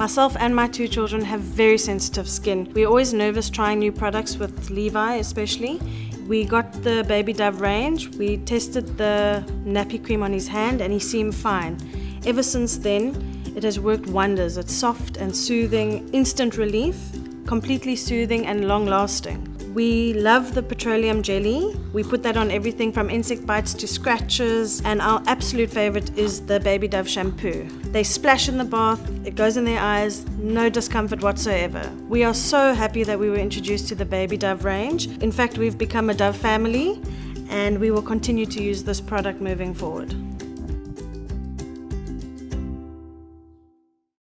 Myself and my two children have very sensitive skin. We're always nervous trying new products with Levi, especially. We got the Baby Dove range, we tested the nappy cream on his hand, and he seemed fine. Ever since then, it has worked wonders. It's soft and soothing, instant relief, completely soothing and long lasting. We love the petroleum jelly. We put that on everything from insect bites to scratches, and our absolute favorite is the Baby Dove shampoo. They splash in the bath, it goes in their eyes, no discomfort whatsoever. We are so happy that we were introduced to the Baby Dove range. In fact, we've become a Dove family, and we will continue to use this product moving forward.